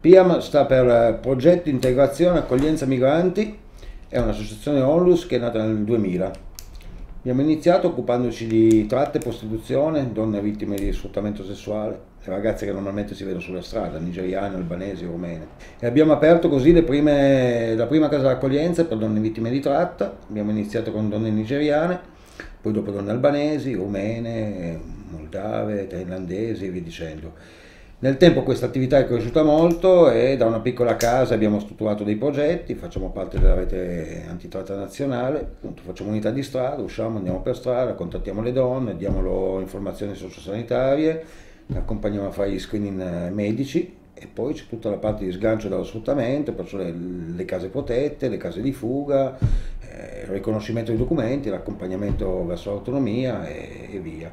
PIAM sta per Progetto Integrazione Accoglienza Migranti, è un'associazione ONLUS che è nata nel 2000. Abbiamo iniziato occupandoci di tratte e prostituzione, donne vittime di sfruttamento sessuale, le ragazze che normalmente si vedono sulla strada, nigeriane, albanesi, rumene. E abbiamo aperto così prime, la prima casa d'accoglienza per donne vittime di tratta, abbiamo iniziato con donne nigeriane, poi dopo donne albanesi, rumene, moldave, thailandesi e via dicendo. Nel tempo questa attività è cresciuta molto e da una piccola casa abbiamo strutturato dei progetti, facciamo parte della rete antitratta nazionale, appunto facciamo unità di strada, usciamo, andiamo per strada, contattiamo le donne, diamo loro informazioni sociosanitarie, accompagniamo a fare gli screening eh, medici e poi c'è tutta la parte di sgancio dallo sfruttamento, perciò le, le case protette, le case di fuga, eh, il riconoscimento dei documenti, l'accompagnamento verso l'autonomia e, e via.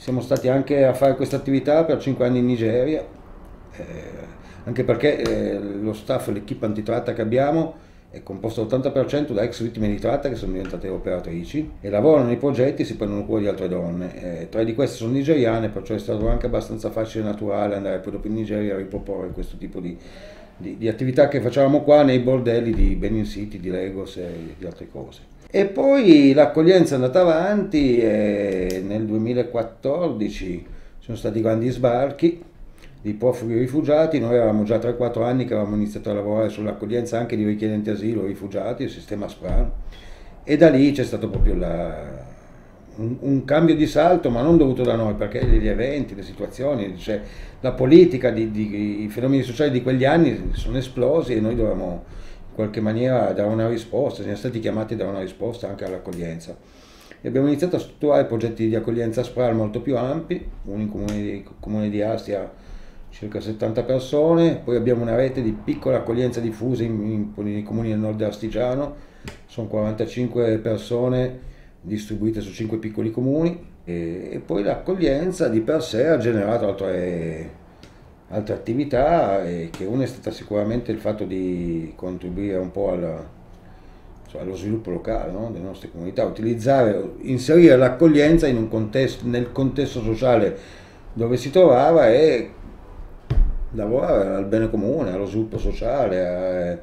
Siamo stati anche a fare questa attività per 5 anni in Nigeria, eh, anche perché eh, lo staff, l'equipe antitratta che abbiamo è composto all'80% da ex vittime di tratta che sono diventate operatrici e lavorano nei progetti e si prendono cura di altre donne. Eh, tre di queste sono nigeriane, perciò è stato anche abbastanza facile e naturale andare poi dopo in Nigeria a riproporre questo tipo di, di, di attività che facevamo qua nei bordelli di Benin City, di Lagos e di altre cose. E poi l'accoglienza è andata avanti e nel 2014 sono stati grandi sbarchi di profughi rifugiati, noi avevamo già 3-4 anni che avevamo iniziato a lavorare sull'accoglienza anche di richiedenti asilo rifugiati, il sistema SPRAN, e da lì c'è stato proprio la, un, un, cambio di salto, ma non dovuto da noi, perché gli eventi, le situazioni, cioè, la politica, di, di, i fenomeni sociali di quegli anni sono esplosi e noi dovevamo in qualche maniera dare una risposta, siamo stati chiamati a dare una risposta anche all'accoglienza. E abbiamo iniziato a strutturare progetti di accoglienza SPRAL molto più ampi, uno in comune di, comune di Asti ha circa 70 persone, poi abbiamo una rete di piccola accoglienza diffusa in, in, in comuni del nord astigiano, sono 45 persone distribuite su 5 piccoli comuni e, e poi l'accoglienza di per sé ha generato altre altre attività e che una è stata sicuramente il fatto di contribuire un po' alla, cioè allo sviluppo locale no? delle nostre comunità, utilizzare, inserire l'accoglienza in contesto, nel contesto sociale dove si trovava e lavorare al bene comune, allo sviluppo sociale, a,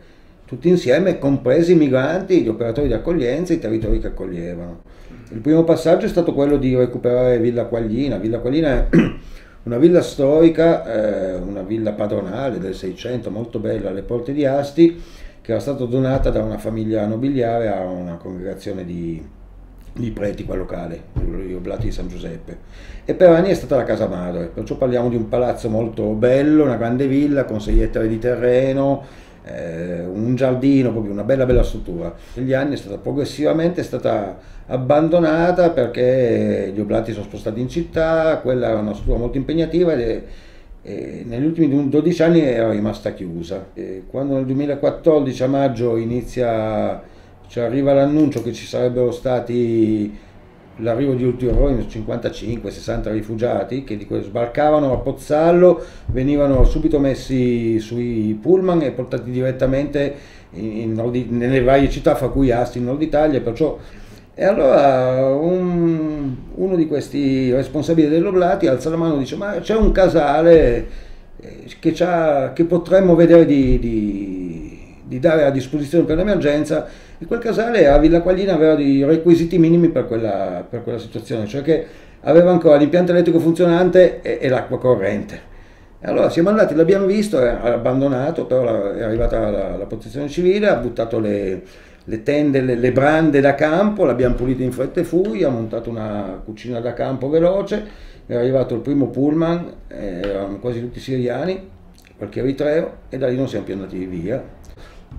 tutti insieme, compresi i migranti, gli operatori di accoglienza, i territori che accoglievano. Il primo passaggio è stato quello di recuperare Villa Quaglina. Villa Quaglina è una villa storica, eh, una villa padronale del 600, molto bella, alle porte di Asti, che era stata donata da una famiglia nobiliare a una congregazione di, di preti qua locale, gli Oblati di San Giuseppe. E per anni è stata la casa madre, perciò parliamo di un palazzo molto bello, una grande villa con 6 ettari di terreno, eh, un giardino, proprio una bella bella struttura. Negli anni è stata progressivamente stata abbandonata perché gli oblati sono spostati in città, quella era una struttura molto impegnativa ed è, negli ultimi 12 anni era rimasta chiusa. E quando nel 2014 a maggio inizia, cioè arriva l'annuncio che ci sarebbero stati l'arrivo di ulteriori 55-60 rifugiati che sbarcavano a Pozzallo, venivano subito messi sui pullman e portati direttamente in, in nelle varie città, fra cui Asti in Nord Italia, perciò e allora un, uno di questi responsabili dell'Oblati alza la mano e dice ma c'è un casale eh, che, che potremmo vedere di, di, di, dare a disposizione per l'emergenza e quel casale a Villa Quaglina aveva dei requisiti minimi per quella, per quella situazione, cioè che aveva ancora l'impianto elettrico funzionante e, e l'acqua corrente. E allora siamo andati, l'abbiamo visto, è abbandonato, però è arrivata la, la protezione civile, ha buttato le, le tende, le, le, brande da campo, l'abbiamo pulita in fretta e furia, ha montato una cucina da campo veloce, è arrivato il primo pullman, eh, erano quasi tutti siriani, qualche eritreo, e da lì non siamo più andati via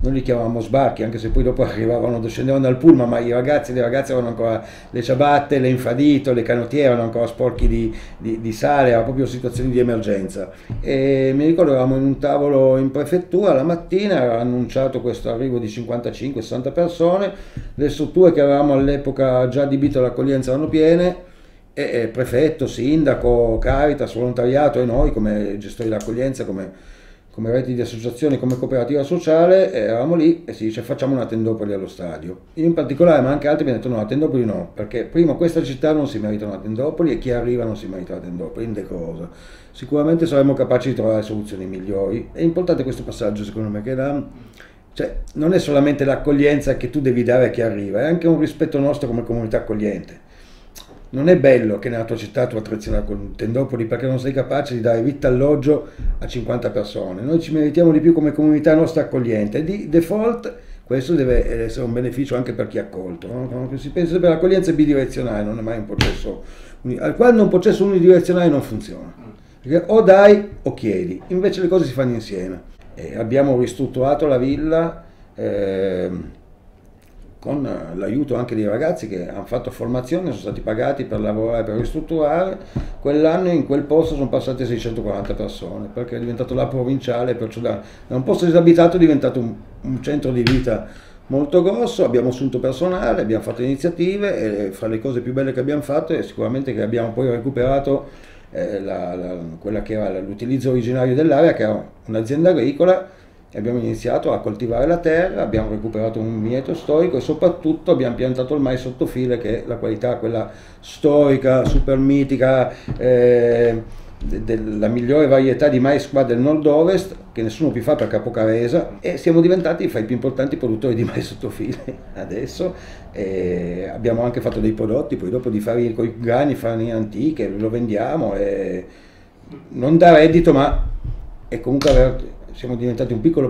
noi li chiamavamo sbarchi, anche se poi dopo arrivavano, scendevano dal pullman, ma i ragazzi e le ragazze avevano ancora le ciabatte, le infadito, le canottiere, erano ancora sporchi di, di, di sale, era proprio situazioni di emergenza. E mi ricordo eravamo in un tavolo in prefettura, la mattina era annunciato questo arrivo di 55-60 persone, le strutture che avevamo all'epoca già adibito all'accoglienza erano piene, e prefetto, sindaco, Caritas, volontariato e noi come gestori dell'accoglienza, come come reti di associazioni, come cooperativa sociale, eravamo lì e si dice facciamo una tendopoli allo stadio. Io in particolare, ma anche altri mi hanno detto no, la tendopoli no, perché prima questa città non si merita una tendopoli e chi arriva non si merita la tendopoli, in decorosa. Sicuramente saremo capaci di trovare soluzioni migliori. È importante questo passaggio secondo me, che la, cioè, non è solamente l'accoglienza che tu devi dare a chi arriva, è anche un rispetto nostro come comunità accogliente non è bello che nella tua città tu attrezzi una tendopoli perché non sei capace di dare vita alloggio a 50 persone. Noi ci meritiamo di più come comunità nostra accogliente. Di default questo deve essere un beneficio anche per chi è accolto. No? Si pensa sempre l'accoglienza è bidirezionale, non è mai un processo. Quando un processo unidirezionale non funziona. Perché o dai o chiedi, invece le cose si fanno insieme. E abbiamo ristrutturato la villa. Eh, con l'aiuto anche dei ragazzi che hanno fatto formazione, sono stati pagati per lavorare, per ristrutturare, quell'anno in quel posto sono passate 640 persone perché è diventato la provinciale, perciò da, un posto disabitato è diventato un, un, centro di vita molto grosso, abbiamo assunto personale, abbiamo fatto iniziative e fra le cose più belle che abbiamo fatto è sicuramente che abbiamo poi recuperato eh, la, la, quella che era l'utilizzo originario dell'area che era un'azienda agricola abbiamo iniziato a coltivare la terra, abbiamo recuperato un vigneto storico e soprattutto abbiamo piantato il mais sotto file che è la qualità, quella storica, super mitica, eh, della migliore varietà di mais qua del nord-ovest che nessuno più fa per Capocaresa e siamo diventati fra i più importanti produttori di mais sotto file adesso. E abbiamo anche fatto dei prodotti poi dopo di farine con i grani, farine antiche, lo vendiamo e non da reddito ma è comunque siamo diventati un piccolo,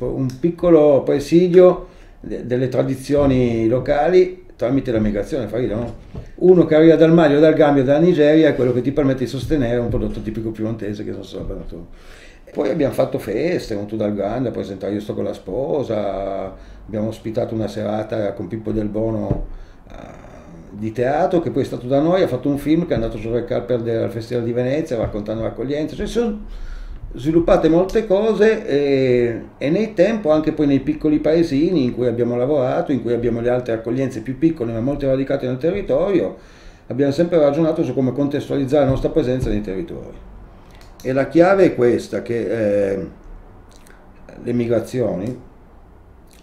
un piccolo presidio delle tradizioni locali tramite la migrazione, Farida, no? Uno che arriva dal Mali o dal Gambia dalla Nigeria è quello che ti permette di sostenere un prodotto tipico piemontese che sono salvatatori. Poi abbiamo fatto feste, venuto dal Gambia a presentare Io sto con la sposa, abbiamo ospitato una serata con Pippo del Bono uh, di teatro che poi è stato da noi, ha fatto un film che è andato sul Red Carpet al Festival di Venezia raccontando l'accoglienza, cioè sono sviluppate molte cose e, e, nel tempo anche poi nei piccoli paesini in cui abbiamo lavorato, in cui abbiamo le altre accoglienze più piccole ma molto radicate nel territorio, abbiamo sempre ragionato su come contestualizzare la nostra presenza nei territori. E la chiave è questa, che eh, le migrazioni,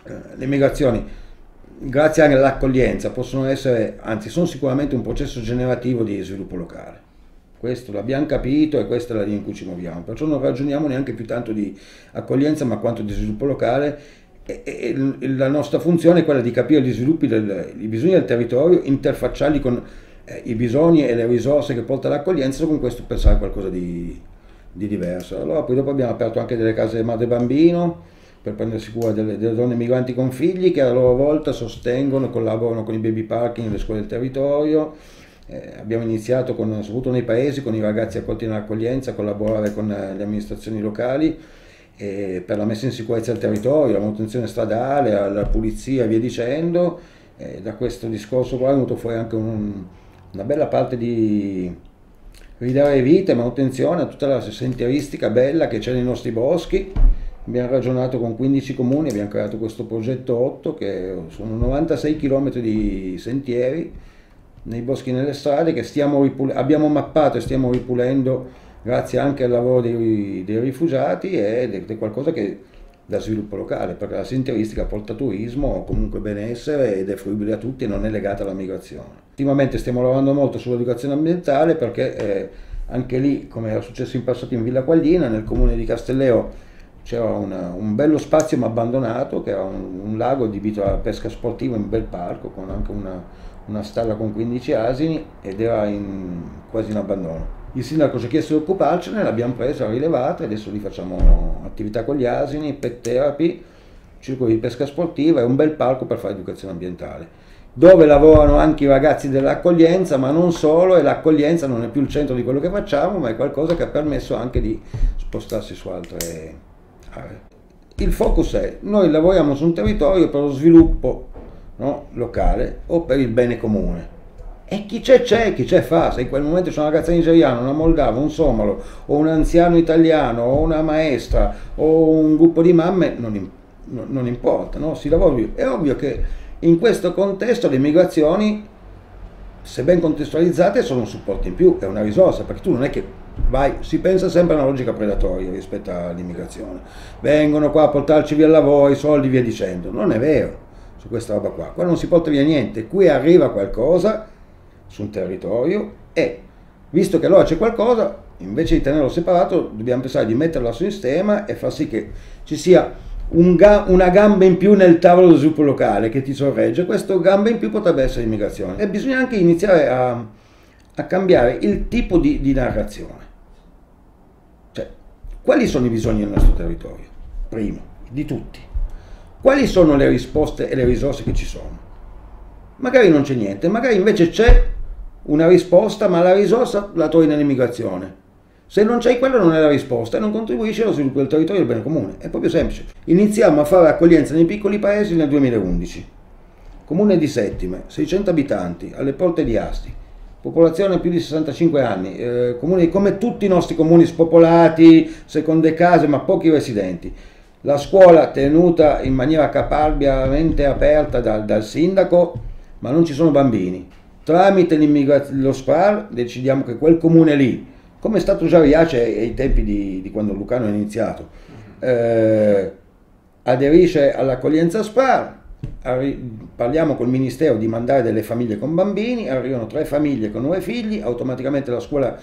eh, le migrazioni grazie anche all'accoglienza possono essere, anzi sono sicuramente un processo generativo di sviluppo locale questo l'abbiamo capito e questa è la linea in cui ci muoviamo. Perciò non ragioniamo neanche più tanto di accoglienza ma quanto di sviluppo locale e, e la nostra funzione è quella di capire gli sviluppi, del, i bisogni del territorio, interfacciarli con eh, i bisogni e le risorse che porta l'accoglienza e con questo pensare a qualcosa di, di, diverso. Allora poi dopo abbiamo aperto anche delle case madre bambino per prendersi cura delle, delle donne migranti con figli che a loro volta sostengono, collaborano con i baby parking, le scuole del territorio eh, abbiamo iniziato con, soprattutto nei paesi con i ragazzi accolti nell'accoglienza a collaborare con eh, le amministrazioni locali eh, per la messa in sicurezza del territorio, la manutenzione stradale, la pulizia e via dicendo. da questo discorso qua è venuto fuori anche un, una bella parte di ridare vita e manutenzione a tutta la sentieristica bella che c'è nei nostri boschi. Abbiamo ragionato con 15 comuni, abbiamo creato questo progetto 8 che sono 96 km di sentieri nei boschi e nelle strade che abbiamo mappato e stiamo ripulendo grazie anche al lavoro dei, dei rifugiati ed è qualcosa che da sviluppo locale, perché la senderistica porta turismo, comunque benessere ed è fruibile a tutti e non è legata alla migrazione. Ultimamente stiamo lavorando molto sull'educazione ambientale perché eh, anche lì, come era successo in passato in Villa Quaglina, nel comune di Castelleo c'era un bello spazio ma abbandonato, che era un, un lago adibito alla pesca sportiva, un bel parco con anche una, una stalla con 15 asini ed era in, quasi in abbandono. Il sindaco ci ha chiesto di occuparcene, l'abbiamo presa, rilevata e adesso lì facciamo attività con gli asini, pet therapy, circolo di pesca sportiva e un bel parco per fare educazione ambientale dove lavorano anche i ragazzi dell'accoglienza, ma non solo, e l'accoglienza non è più il centro di quello che facciamo, ma è qualcosa che ha permesso anche di spostarsi su altre aree. Il focus è, noi lavoriamo su un territorio per lo sviluppo no? locale o per il bene comune. E chi c'è c'è, chi c'è fa, se in quel momento c'è una ragazza nigeriana, una moldava, un somalo, o un anziano italiano, o una maestra, o un gruppo di mamme, non, non importa, no? si lavora. È ovvio che in questo contesto le migrazioni, se ben contestualizzate, sono un supporto in più, è una risorsa, perché tu non è che vai, si pensa sempre a una logica predatoria rispetto all'immigrazione. Vengono qua a portarci via il lavoro, i soldi, via dicendo. Non è vero su questa roba qua. Qua non si porta via niente, qui arriva qualcosa su un territorio e visto che allora c'è qualcosa, invece di tenerlo separato, dobbiamo pensare di metterlo a sistema e far sì che ci sia un ga- una gamba in più nel tavolo di sviluppo locale che ti sorregge. Questo gamba in più potrebbe essere l'immigrazione. E bisogna anche iniziare a, a cambiare il tipo di, di narrazione. Cioè, quali sono i bisogni del nostro territorio? Primo, di tutti. Quali sono le risposte e le risorse che ci sono? Magari non c'è niente, magari invece c'è una risposta, ma la risorsa la trovi nell'immigrazione. Se non c'hai quello non è la risposta e non contribuisci allo sviluppo del territorio del bene comune. È proprio semplice. Iniziamo a fare accoglienza nei piccoli paesi nel 2011. Comune di Settime, 600 abitanti, alle porte di Asti. Popolazione più di 65 anni. Eh, comuni come tutti i nostri comuni spopolati, seconde case, ma pochi residenti. La scuola tenuta in maniera capalbiamente aperta dal, dal sindaco, ma non ci sono bambini. Tramite lo SPRAR decidiamo che quel comune lì, come è stato già Riace ai tempi di, di quando Lucano è iniziato, eh, aderisce all'accoglienza SPAR, parliamo col Ministero di mandare delle famiglie con bambini, arrivano tre famiglie con nuove figli, automaticamente la scuola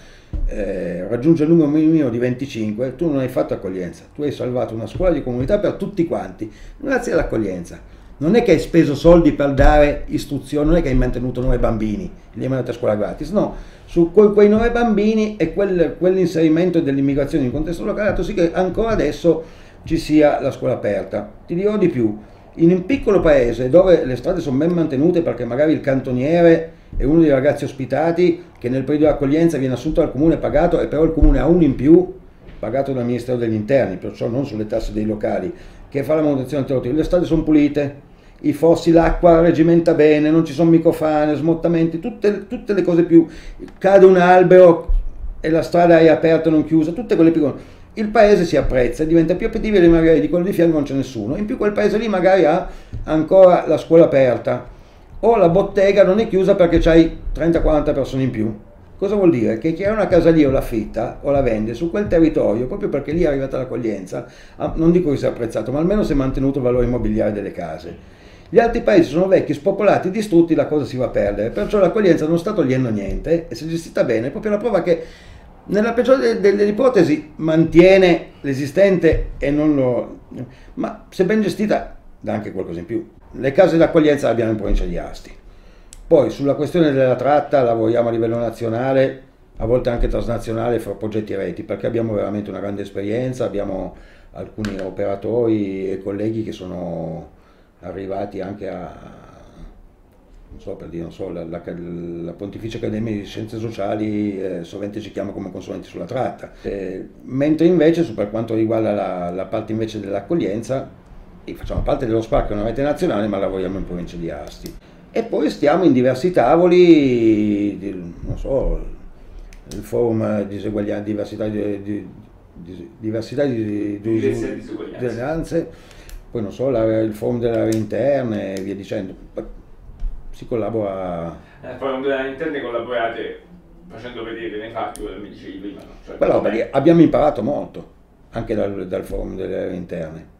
eh, raggiunge il numero minimo di 25, tu non hai fatto accoglienza, tu hai salvato una scuola di comunità per tutti quanti, grazie all'accoglienza. Non è che hai speso soldi per dare istruzione, non è che hai mantenuto nuovi bambini, li hai mandati a scuola gratis, no, su quei nuovi bambini e quel, quell'inserimento dell'immigrazione in contesto locale ha fatto sì che ancora adesso ci sia la scuola aperta. Ti dirò di più, in un piccolo paese dove le strade sono ben mantenute perché magari il cantoniere è uno dei ragazzi ospitati che nel periodo di accoglienza viene assunto dal comune pagato e però il comune ha uno in più pagato dal Ministero degli Interni, perciò non sulle tasse dei locali, che fa la manutenzione del territorio. Le strade sono pulite, i fossi, l'acqua reggimenta bene, non ci sono microfane, smottamenti, tutte, tutte le cose più... cade un albero e la strada è aperta, non chiusa, tutte quelle piccole... Il paese si apprezza, diventa più appetibile magari di quello di fianco non c'è nessuno. In più quel paese lì magari ha ancora la scuola aperta o la bottega non è chiusa perché c'hai 30-40 persone in più. Cosa vuol dire? Che chi ha una casa lì o l'affitta o la vende su quel territorio, proprio perché lì è arrivata l'accoglienza, non dico che sia apprezzato, ma almeno si è mantenuto il valore immobiliare delle case. Gli altri paesi sono vecchi, spopolati, distrutti, la cosa si va a perdere. Perciò l'accoglienza non sta togliendo niente e se gestita bene è proprio la prova che nella peggiore delle ipotesi mantiene l'esistente e non lo... ma se ben gestita dà anche qualcosa in più. Le case d'accoglienza le abbiamo in provincia di Asti. Poi sulla questione della tratta lavoriamo a livello nazionale, a volte anche transnazionale, fra progetti e reti, perché abbiamo veramente una grande esperienza, abbiamo alcuni operatori e colleghi che sono arrivati anche a non so per dire, non so, la, la, la, Pontificia Accademia di Scienze Sociali eh, sovente ci chiama come consulenti sulla tratta, eh, mentre invece su, per quanto riguarda la, la parte invece dell'accoglienza, facciamo parte dello SPAC, che è una rete nazionale, ma lavoriamo in provincia di Asti. E poi stiamo in diversi tavoli, di, non so, il forum diseguaglianze, diversità di, di, di, diversità di, di, di, di, di, di, di, poi non so, la, il forum delle aree interne e via dicendo. Si collabora. Eh, aree interne collaborate facendo vedere nei fatti quello che mi dicevi prima. No? Cioè, Però abbiamo imparato molto anche dal, dal forum delle interne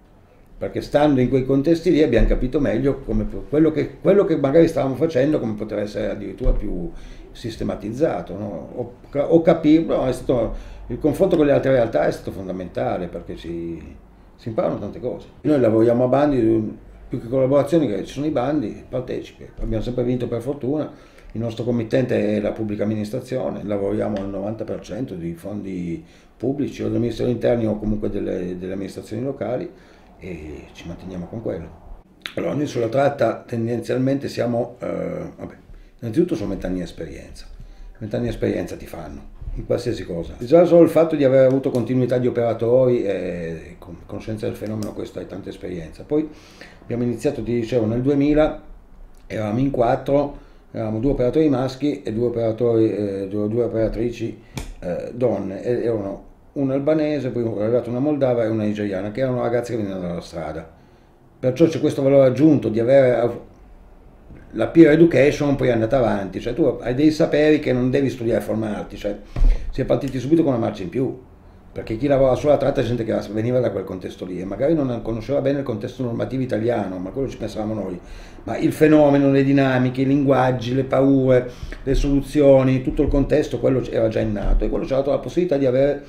perché stando in quei contesti lì abbiamo capito meglio come, quello, che, quello, che, magari stavamo facendo come poteva essere addirittura più sistematizzato no? o, o capirlo, il confronto con le altre realtà è stato fondamentale perché ci, si imparano tante cose. Noi lavoriamo a bandi, più che collaborazioni, che ci sono i bandi, partecipi. Abbiamo sempre vinto per fortuna, il nostro committente è la pubblica amministrazione, lavoriamo al 90% di fondi pubblici o del Ministero dell'Interno o comunque delle, delle amministrazioni locali e ci manteniamo con quello. Allora, noi sulla tratta tendenzialmente siamo, eh, vabbè, innanzitutto sono vent'anni di esperienza, vent'anni di esperienza ti fanno, in qualsiasi cosa. Già solo il fatto di aver avuto continuità di operatori e conoscenza del fenomeno, questo è tanta esperienza. Poi abbiamo iniziato, ti dicevo, nel 2000, eravamo in quattro, eravamo due operatori maschi e due, operatori, eh, due, due operatrici eh, donne, e erano una albanese, poi è arrivata una moldava e una nigeriana, che erano ragazze che venivano dalla strada. Perciò c'è questo valore aggiunto di avere la peer education poi è andata avanti, cioè tu hai dei saperi che non devi studiare e formarti, cioè si è partiti subito con una marcia in più, perché chi lavora sulla tratta gente che veniva da quel contesto lì e magari non conosceva bene il contesto normativo italiano, ma quello ci pensavamo noi. Ma il fenomeno, le dinamiche, i linguaggi, le paure, le soluzioni, tutto il contesto, quello era già innato e quello ci ha dato la possibilità di avere,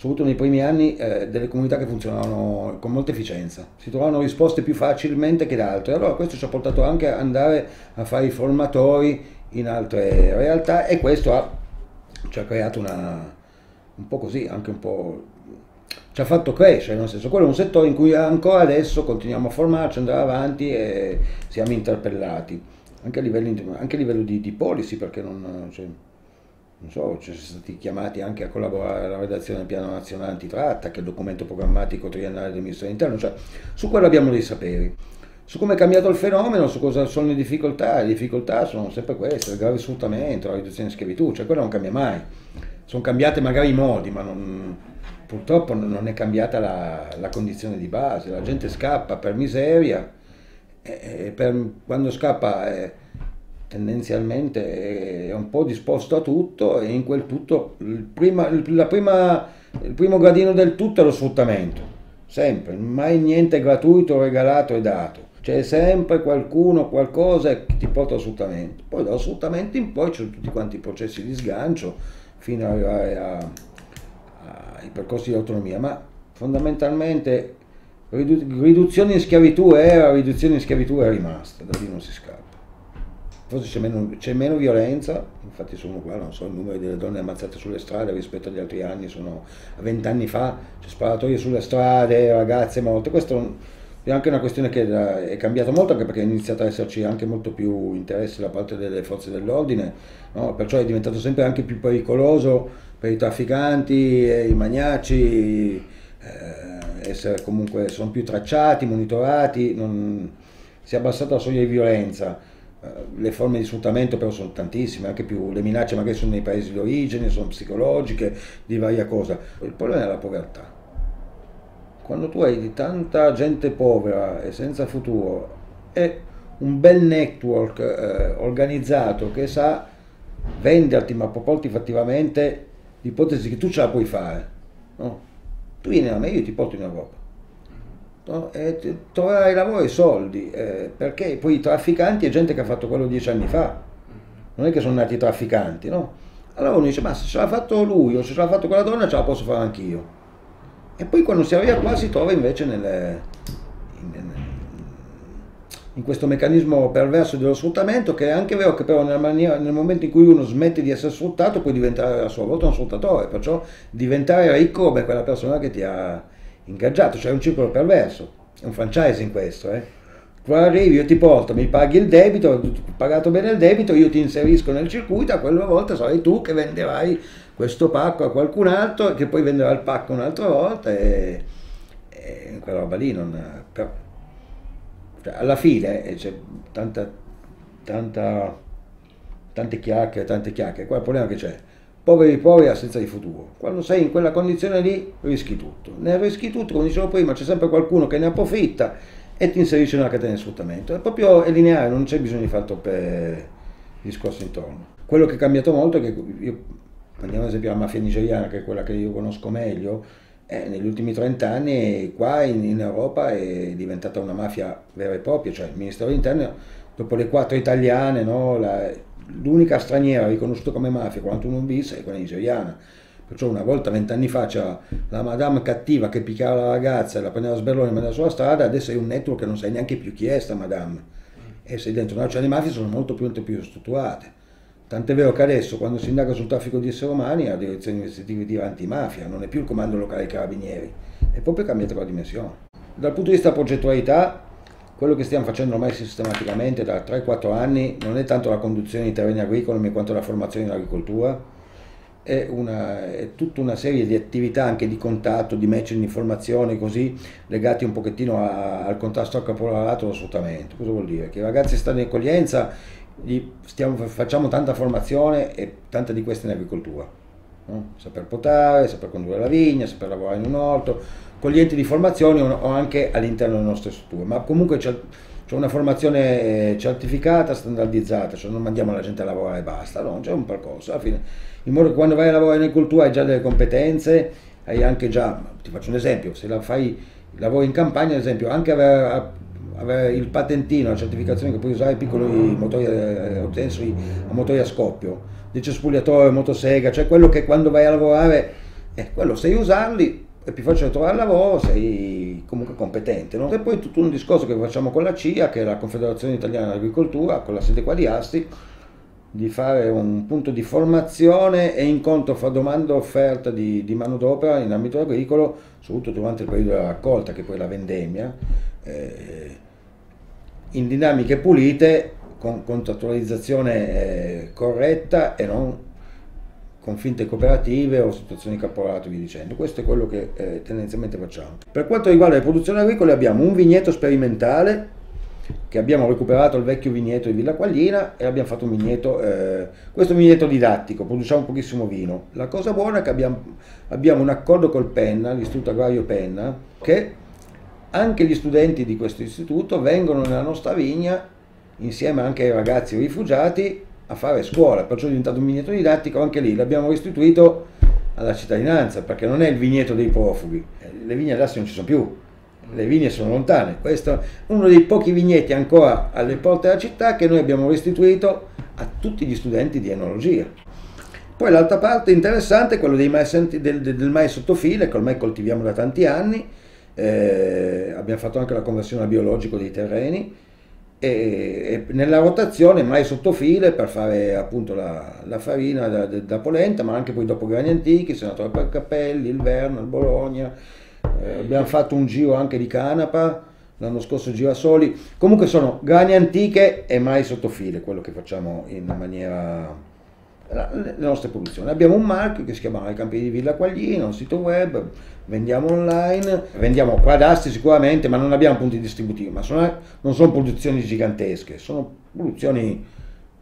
soprattutto nei primi anni, eh, delle comunità che funzionavano con molta efficienza. Si trovavano risposte più facilmente che da altre. Allora questo ci ha portato anche ad andare a fare i formatori in altre realtà e questo ha, ci ha creato una un po' così, anche un po' ci ha fatto crescere, nel senso quello è un settore in cui ancora adesso continuiamo a formarci, andare avanti e siamo interpellati, anche a livello, anche a livello di, di, policy, perché non, cioè, non so, ci siamo stati chiamati anche a collaborare alla redazione del piano nazionale antitratta, che è il documento programmatico triennale del Ministero dell'Interno, cioè, su quello abbiamo dei saperi. Su come è cambiato il fenomeno, su cosa sono le difficoltà, le difficoltà sono sempre queste, il grave sfruttamento, la riduzione di schiavitù, cioè quello non cambia mai sono cambiati magari i modi, ma non, purtroppo non è cambiata la, la, condizione di base. La gente scappa per miseria e per, quando scappa è, tendenzialmente è un po' disposto a tutto e in quel tutto il, prima, il, prima, il primo gradino del tutto è lo sfruttamento, sempre, mai niente gratuito, regalato e dato. C'è sempre qualcuno, qualcosa che ti porta allo sfruttamento. Poi dallo sfruttamento in poi ci sono tutti quanti i processi di sgancio, fino ad arrivare ai percorsi di autonomia, ma fondamentalmente riduzione in schiavitù era, riduzione in schiavitù è rimasta, da lì non si scappa. Forse c'è meno, c'è meno, violenza, infatti sono qua, non so, i numeri delle donne ammazzate sulle strade rispetto agli altri anni, sono vent'anni fa, c'è sparatorie sulle strade, ragazze morte, questo è anche una questione che è cambiata molto anche perché è iniziato ad esserci anche molto più interesse da parte delle forze dell'ordine, no? perciò è diventato sempre anche più pericoloso per i trafficanti e i maniaci eh, essere comunque, sono più tracciati, monitorati, non, si è abbassata la soglia di violenza. Eh, le forme di sfruttamento però sono tantissime, anche più le minacce magari sono nei paesi di origine, sono psicologiche, di varia cosa. Il problema è la povertà quando tu hai tanta gente povera e senza futuro e un bel network eh, organizzato che sa venderti ma proporti fattivamente l'ipotesi che tu ce la puoi fare, no? tu vieni da me, io ti porto in Europa. No? E troverai lavoro e soldi, eh, perché poi i trafficanti è gente che ha fatto quello dieci anni fa, non è che sono nati trafficanti, no? Allora uno dice, ma se ce l'ha fatto lui o se ce l'ha fatto quella donna ce la posso fare anch'io. E poi quando si arriva qua si trova invece nelle, in, in, questo meccanismo perverso dello sfruttamento che è anche vero che però maniera, nel momento in cui uno smette di essere sfruttato può diventare a sua volta un sfruttatore, perciò diventare ricco come quella persona che ti ha ingaggiato, cioè un circolo perverso, è un franchise in questo. Eh. Tu arrivi, io ti porto, mi paghi il debito, pagato bene il debito, io ti inserisco nel circuito, a quella volta sarai tu che venderai questo pacco a qualcun altro che poi venderà il pacco un'altra volta e, e quella roba lì non... Però, cioè, alla fine eh, c'è tanta, tanta, tante chiacchiere, tante chiacchiere, qua il problema che c'è, poveri poveri assenza di futuro, quando sei in quella condizione lì rischi tutto, ne rischi tutto, come dicevo prima, c'è sempre qualcuno che ne approfitta e ti inserisce nella catena di sfruttamento, è proprio è lineare, non c'è bisogno di fare troppe discorsi intorno. Quello che è cambiato molto è che io prendiamo ad esempio la mafia nigeriana che è quella che io conosco meglio, eh, negli ultimi 30 anni qua in, in, Europa è diventata una mafia vera e propria, cioè il Ministero dell'Interno dopo le quattro italiane, no, la, l'unica straniera riconosciuta come mafia 41 bis è quella nigeriana. Perciò una volta, vent'anni fa, c'era la madame cattiva che picchiava la ragazza e la prendeva a sberlone e mandava sulla strada, adesso è un network che non sai neanche più chi è sta madame. E sei dentro una cioè le mafie sono molto più, più strutturate. Tant'è vero che adesso, quando si indaga sul traffico di esseri umani, la direzione investigativa antimafia, non è più il comando locale dei carabinieri, è proprio cambiata la dimensione. Dal punto di vista progettualità, quello che stiamo facendo ormai sistematicamente da 3-4 anni non è tanto la conduzione di terreni agricoli, quanto la formazione in agricoltura, è, una, è, tutta una serie di attività anche di contatto, di matching di informazioni così legati un pochettino a, al contrasto al caporalato e allo sfruttamento. Cosa vuol dire? Che i ragazzi stanno in accoglienza stiamo, facciamo tanta formazione e tanta di questa in agricoltura. No? Saper potare, saper condurre la vigna, saper lavorare in un orto, con gli enti di formazione o anche all'interno delle nostre strutture. Ma comunque c'è, una formazione certificata, standardizzata, cioè non mandiamo la gente a lavorare e basta, no, c'è un percorso, alla fine, in modo che quando vai a lavorare in agricoltura hai già delle competenze, hai anche già, ti faccio un esempio, se la fai, lavori in campagna, ad esempio, anche avere, avere il patentino, la certificazione che puoi usare piccoli motori eh, utensili a motori a scoppio, decespugliatore, motosega, cioè quello che quando vai a lavorare, eh, quello sai usarli, è più facile trovare lavoro, sei comunque competente. No? E poi tutto un discorso che facciamo con la CIA, che è la Confederazione Italiana dell'Agricoltura, con la sede qua di Asti, di fare un punto di formazione e incontro fra domanda e offerta di, di manodopera in ambito agricolo, soprattutto durante il periodo della raccolta, che poi è la vendemmia, eh, in dinamiche pulite, con contrattualizzazione eh, corretta e non con finte cooperative o situazioni caporalato e via dicendo. Questo è quello che eh, tendenzialmente facciamo. Per quanto riguarda le produzioni agricole abbiamo un vigneto sperimentale che abbiamo recuperato il vecchio vigneto di Villa Quaglina e abbiamo fatto un vigneto, eh, questo è un vigneto didattico, produciamo pochissimo vino. La cosa buona è che abbiamo, abbiamo un accordo col Penna, l'Istituto Agrario Penna, che anche gli studenti di questo istituto vengono nella nostra vigna insieme anche ai ragazzi rifugiati a fare scuola, perciò è diventato un vigneto didattico, anche lì l'abbiamo restituito alla cittadinanza, perché non è il vigneto dei profughi, le vigne adesso non ci sono più, le vigne sono lontane, questo è uno dei pochi vigneti ancora alle porte della città che noi abbiamo restituito a tutti gli studenti di enologia. Poi l'altra parte interessante è quello dei mais, del, del mais sottofile, che ormai coltiviamo da tanti anni, eh, abbiamo fatto anche la conversione al biologico dei terreni, e, nella rotazione mai sotto file per fare appunto la, la farina da, da, polenta, ma anche poi dopo grani antichi, senatore per Cappelli, il Verno, il Bologna, eh, abbiamo fatto un giro anche di canapa, l'anno scorso girasoli, comunque sono grani antiche e mai sotto file, quello che facciamo in maniera le nostre produzioni. Abbiamo un marchio che si chiama I Campi di Villa Quaglino, un sito web, vendiamo online, vendiamo qua ad Asti sicuramente, ma non abbiamo punti distributivi, ma sono, non sono produzioni gigantesche, sono produzioni,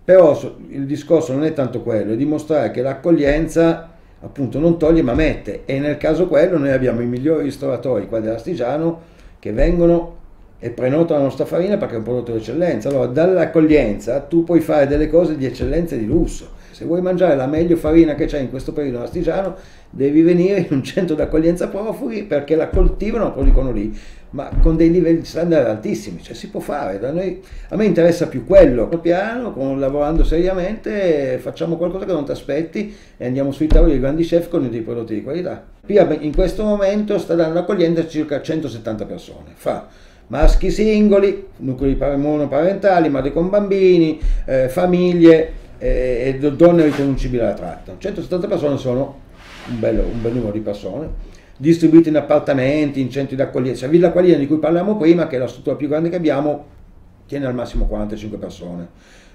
però il discorso non è tanto quello, è dimostrare che l'accoglienza appunto non toglie ma mette e nel caso quello noi abbiamo i migliori ristoratori qua dell'Astigiano che vengono e prenotano la nostra farina perché è un prodotto di eccellenza. Allora dall'accoglienza tu puoi fare delle cose di eccellenza e di lusso se vuoi mangiare la meglio farina che c'è in questo periodo astigiano, devi venire in un centro d'accoglienza profughi perché la coltivano, producono lì, ma con dei livelli standard altissimi, cioè si può fare. Noi, a me interessa più quello, piano, con, lavorando seriamente, facciamo qualcosa che non ti aspetti e andiamo sui tavoli dei grandi chef con dei prodotti di qualità. Pia in questo momento sta dando accoglienza a circa 170 persone. Fa maschi singoli, nuclei monoparentali, madri con bambini, eh, famiglie, e, e donne riconducibili alla tratta. 170 persone sono un bel, un bel numero di persone distribuite in appartamenti, in centri d'accoglienza. Villa Qualina di cui parliamo prima, che è la struttura più grande che abbiamo, tiene al massimo 45 persone.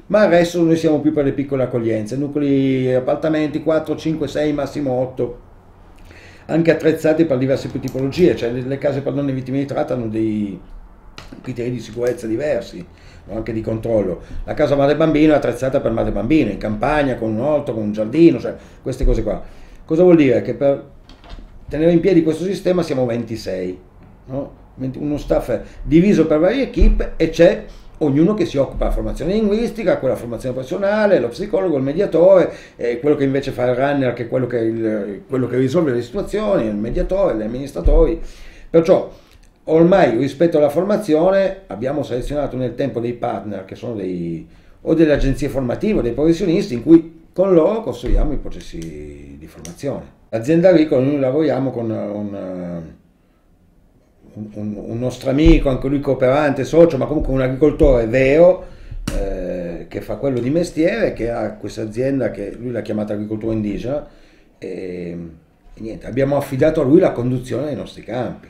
Ma il resto noi siamo più per le piccole accoglienze, nuclei, appartamenti 4, 5, 6, massimo 8, anche attrezzati per diverse tipologie, cioè le, le case per donne vittime di tratta hanno dei criteri di sicurezza diversi o anche di controllo. La casa madre bambino è attrezzata per madre bambino, in campagna, con un orto, con un giardino, cioè queste cose qua. Cosa vuol dire? Che per tenere in piedi questo sistema siamo 26, no? uno staff diviso per varie equip e c'è ognuno che si occupa della formazione linguistica, quella formazione personale, lo psicologo, il mediatore, eh, quello che invece fa il runner, che è quello che, il, quello che risolve le situazioni, il mediatore, gli amministratori. Perciò ormai rispetto alla formazione abbiamo selezionato nel tempo dei partner che sono dei, o delle agenzie formative o dei professionisti in cui con loro costruiamo i processi di formazione. L'azienda agricola noi lavoriamo con un, un, un, nostro amico, anche lui cooperante, socio, ma comunque un agricoltore vero eh, che fa quello di mestiere, che ha questa azienda che lui l'ha chiamata agricoltura indigena e, e niente, abbiamo affidato a lui la conduzione dei nostri campi.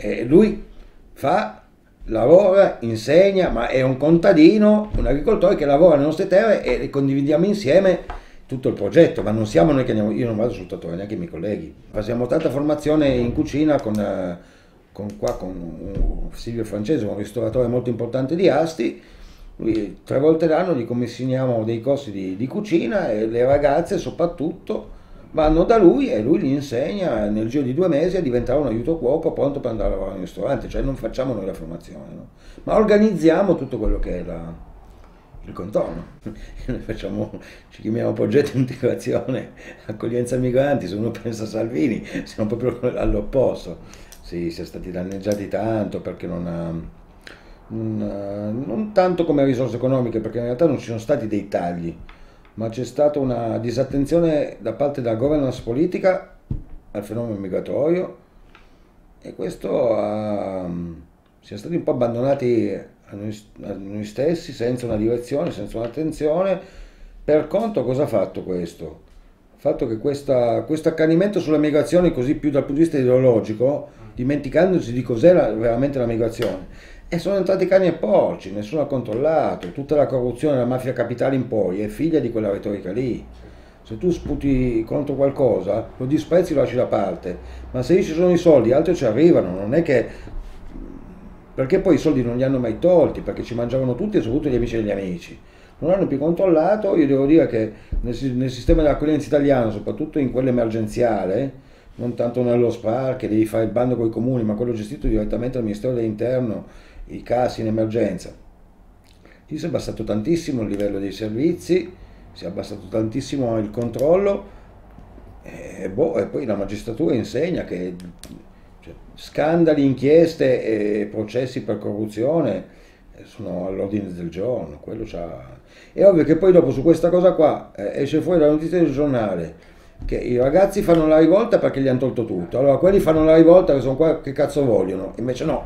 E lui fa, lavora, insegna, ma è un contadino, un agricoltore che lavora nelle nostre terre e condividiamo insieme tutto il progetto, ma non siamo noi che andiamo, io non vado sul trattore, neanche i miei colleghi. Facciamo tanta formazione in cucina con, con, qua, con Silvio Francese, un ristoratore molto importante di Asti, lui tre volte l'anno gli commissioniamo dei corsi di, di cucina e le ragazze soprattutto vanno da lui e lui gli insegna nel giro di due mesi a diventare un aiuto cuoco pronto per andare a lavorare in ristorante, cioè non facciamo noi la formazione, no? ma organizziamo tutto quello che è la, il contorno. Facciamo, ci chiamiamo progetto di integrazione, accoglienza migranti, se uno pensa a Salvini siamo proprio all'opposto, sì, siamo stati danneggiati tanto perché non ha... Non, non tanto come risorse economiche, perché in realtà non ci sono stati dei tagli, ma c'è stata una disattenzione da parte della governance politica al fenomeno migratorio e questo ha, siamo stati un po' abbandonati a noi, a noi stessi senza una direzione, senza un'attenzione. Per conto cosa ha fatto questo? Ha fatto che questo accanimento sulla migrazione così più dal punto di vista ideologico, dimenticandosi di cos'era veramente la migrazione, e sono entrati cani e porci, nessuno ha controllato, tutta la corruzione, la mafia capitale in poi è figlia di quella retorica lì. Se tu sputi contro qualcosa, lo disprezzi, lo lasci da parte, ma se ci sono i soldi, altri ci arrivano, non è che... Perché poi i soldi non li hanno mai tolti, perché ci mangiavano tutti e soprattutto gli amici degli amici. Non hanno più controllato, io devo dire che nel, nel sistema dell'accoglienza italiano, soprattutto in quello emergenziale, non tanto nello SPAR che devi fare il bando con i comuni, ma quello gestito direttamente dal Ministero dell'Interno, i casi in emergenza. Lì si è abbassato tantissimo il livello dei servizi, si è abbassato tantissimo il controllo e, boh, e poi la magistratura insegna che cioè, scandali, inchieste e processi per corruzione sono all'ordine del giorno. Quello È ovvio che poi dopo su questa cosa qua eh, esce fuori la notizia del giornale che i ragazzi fanno la rivolta perché gli hanno tolto tutto, allora quelli fanno la rivolta che sono qua che cazzo vogliono, invece no,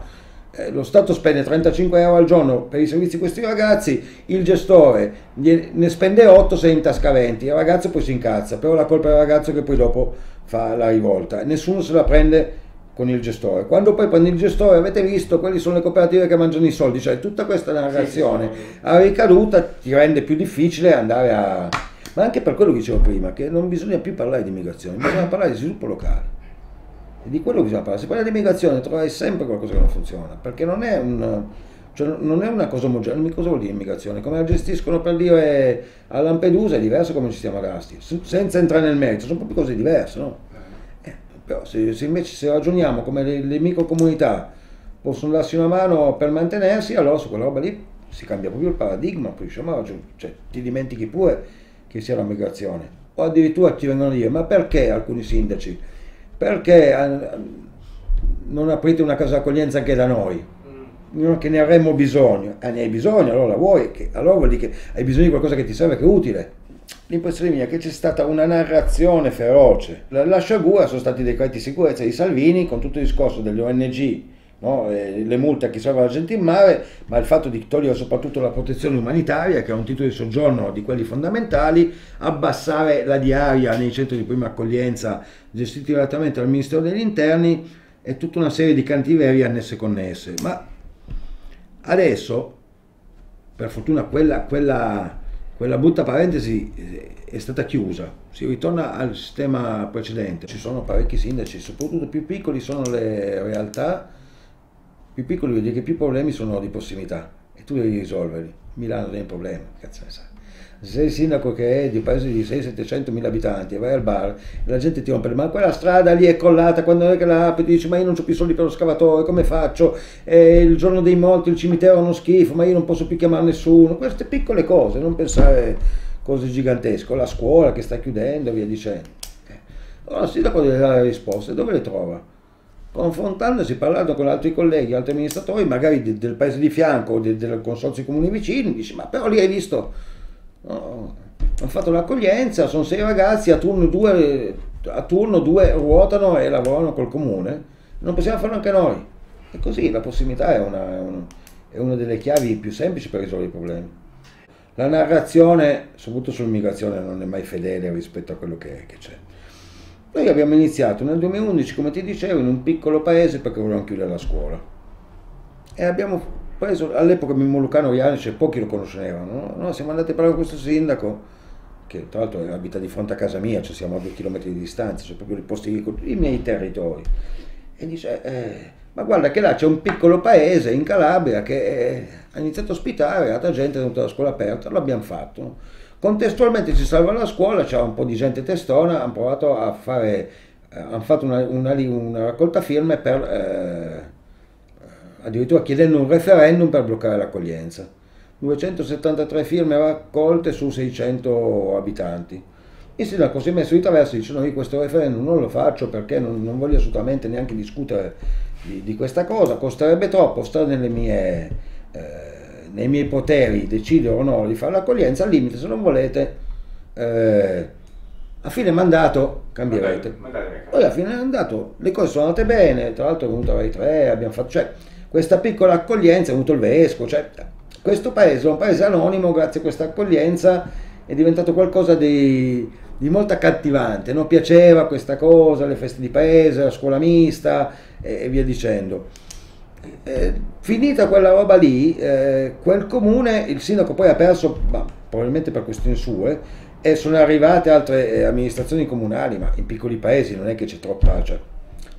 eh, lo Stato spende 35 euro al giorno per i servizi di questi ragazzi, il gestore ne spende 8 se in tasca 20, il ragazzo poi si incazza, però la colpa è del ragazzo che poi dopo fa la rivolta, nessuno se la prende con il gestore. Quando poi prendi il gestore, avete visto, quelli sono le cooperative che mangiano i soldi, cioè tutta questa narrazione a ricaduta ti rende più difficile andare a... Ma anche per quello che dicevo prima, che non bisogna più parlare di immigrazione, bisogna parlare di sviluppo locale. E di quello bisogna parlare. Se parli di immigrazione troverai sempre qualcosa che non funziona, perché non è, un, cioè non è una cosa omogenea. Cosa vuol dire immigrazione? Come la gestiscono per dire a Lampedusa è diverso come ci stiamo ad Asti, senza entrare nel merito, sono proprio cose diverse, no? Eh, però se, se, invece se ragioniamo come le, le microcomunità possono darsi una mano per mantenersi, allora su quella roba lì si cambia proprio il paradigma, poi diciamo, cioè, ti dimentichi pure che sia la migrazione. O addirittura ti vengono a dire, ma perché alcuni sindaci perché eh, non aprite una casa d'accoglienza anche da noi? Non che ne avremmo bisogno, eh, ne hai bisogno, allora vuoi, che, allora vuol dire che hai bisogno di qualcosa che ti serve, che è utile. L'impressione mia è che c'è stata una narrazione feroce. La, la sciagura sono stati i decreti di sicurezza di Salvini con tutto il discorso delle ONG no? le multe a chi salva la gente in mare, ma il fatto di togliere soprattutto la protezione umanitaria, che è un titolo di soggiorno di quelli fondamentali, abbassare la diaria nei centri di prima accoglienza gestiti direttamente dal Ministero degli Interni e tutta una serie di cantiverie annesse connesse. Ma adesso, per fortuna, quella, quella, quella brutta parentesi eh, è stata chiusa, si ritorna al sistema precedente. Ci sono parecchi sindaci, soprattutto più piccoli sono le realtà più piccoli vuol dire che più problemi sono di prossimità e tu devi risolverli. Milano non è un problema, cazzo ne sai. Se sei il sindaco che è di un paese di 600-700 mila abitanti e vai al bar e la gente ti rompe ma quella strada lì è collata, quando è che la apri dici ma io non ho più soldi per lo scavatore, come faccio? E il giorno dei morti il cimitero è uno schifo, ma io non posso più chiamare nessuno. Queste piccole cose, non pensare cose gigantesche, la scuola che sta chiudendo e via dicendo. Eh. Allora il sindaco deve dare le risposte, dove le trova? Confrontandosi, parlando con altri colleghi, altri amministratori, magari de, del paese di fianco o de, del consorzio comuni vicini, dice ma però lì hai visto, no, hanno fatto l'accoglienza, sono sei ragazzi, a turno, due, a turno due ruotano e lavorano col comune, non possiamo farlo anche noi. E così la prossimità è una, è una, è una delle chiavi più semplici per risolvere i problemi. La narrazione, soprattutto sull'immigrazione, non è mai fedele rispetto a quello che c'è. Noi abbiamo iniziato nel 2011, come ti dicevo, in un piccolo paese perché volevamo chiudere la scuola. E abbiamo preso, all'epoca Mimolucano Ianice pochi lo conoscevano, no? Siamo andati a parlare con questo sindaco, che tra l'altro abita di fronte a casa mia, cioè siamo a due chilometri di distanza, cioè proprio i posti, i miei territori. E dice, eh, ma guarda che là c'è un piccolo paese in Calabria che eh, ha iniziato a ospitare altra gente è venuta alla scuola aperta, lo abbiamo fatto. Contestualmente si salva la scuola, c'era un po' di gente testona, hanno provato a fare, eh, hanno fatto una, una, una raccolta firme per, eh, addirittura chiedendo un referendum per bloccare l'accoglienza. 273 firme raccolte su 600 abitanti. Il sindaco si è messo di traverso e dice no io questo referendum non lo faccio perché non, non voglio assolutamente neanche discutere di, di, questa cosa, costerebbe troppo, sta nelle mie, eh, nei miei poteri decidere o no di fare l'accoglienza, al limite se non volete eh, a fine mandato cambierete. Poi a fine mandato le cose sono andate bene, tra l'altro è venuto Rai 3, abbiamo fatto, cioè questa piccola accoglienza, è venuto il vescovo, cioè questo paese è un paese anonimo, grazie a questa accoglienza è diventato qualcosa di, di molto accattivante, non piaceva questa cosa, le feste di paese, la scuola mista e, e via dicendo. Eh, finita quella roba lì, eh, quel comune, il sindaco poi ha perso, bah, probabilmente per questioni sue, e sono arrivate altre eh, amministrazioni comunali, ma in piccoli paesi non è che c'è troppa, cioè,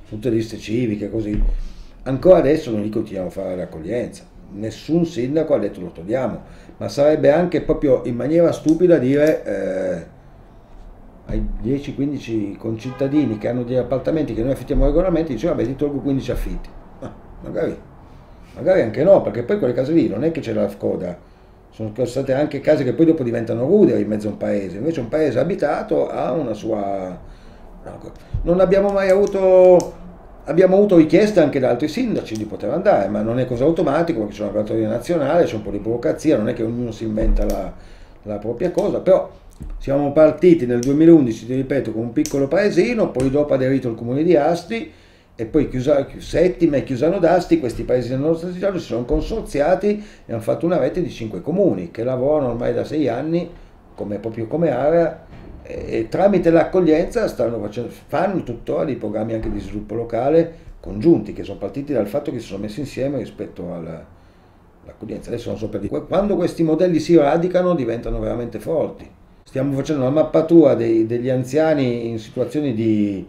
tutte liste civiche così. Ancora adesso non li continuiamo a fare l'accoglienza nessun sindaco ha detto lo togliamo, ma sarebbe anche proprio in maniera stupida dire eh, ai 10-15 concittadini che hanno degli appartamenti che noi affittiamo regolarmente, dice vabbè ti tolgo 15 affitti. Ma magari, magari anche no, perché poi quelle case lì non è che c'è la coda, sono state anche case che poi dopo diventano ruderi in mezzo a un paese, invece un paese abitato ha una sua... Non abbiamo mai avuto Abbiamo avuto richieste anche da altri sindaci di poter andare, ma non è cosa automatico perché c'è una graduatoria nazionale, c'è un po' di burocrazia, non è che ognuno si inventa la, la propria cosa, però siamo partiti nel 2011, ti ripeto, con un piccolo paesino, poi dopo ha aderito il comune di Asti e poi chiusa, Settima e Chiusano d'Asti, questi paesi del nostro territorio si sono consorziati e hanno fatto una rete di cinque comuni che lavorano ormai da sei anni come, proprio come area e tramite l'accoglienza stanno facendo, fanno tuttora dei programmi anche di sviluppo locale congiunti che sono partiti dal fatto che si sono messi insieme rispetto all'accoglienza. Adesso non so per dire, quando questi modelli si radicano diventano veramente forti. Stiamo facendo una mappatura dei, degli anziani in situazioni di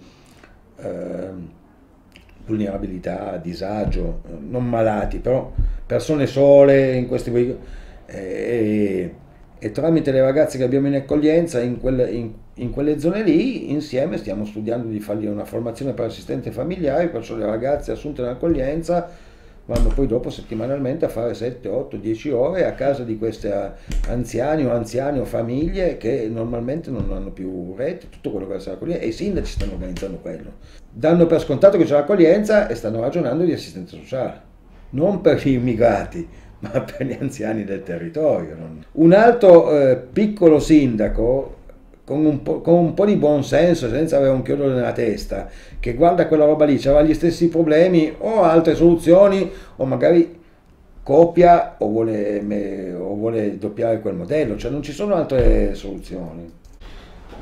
eh, vulnerabilità, disagio, non malati, però persone sole in questi... Eh, e tramite le ragazze che abbiamo in accoglienza in quelle, in, in quelle, zone lì, insieme stiamo studiando di fargli una formazione per assistente familiare, perciò le ragazze assunte in accoglienza vanno poi dopo settimanalmente a fare 7, 8, 10 ore a casa di questi anziani o anziani o famiglie che normalmente non hanno più rete, tutto quello che è l'accoglienza e i sindaci stanno organizzando quello. Danno per scontato che c'è l'accoglienza e stanno ragionando di assistenza sociale, non per gli immigrati, ma per gli anziani del territorio. Un altro eh, piccolo sindaco con un, con un, po', di buon senso, senza avere un chiodo nella testa, che guarda quella roba lì, aveva gli stessi problemi o altre soluzioni o magari copia o vuole, o vuole doppiare quel modello, cioè non ci sono altre soluzioni.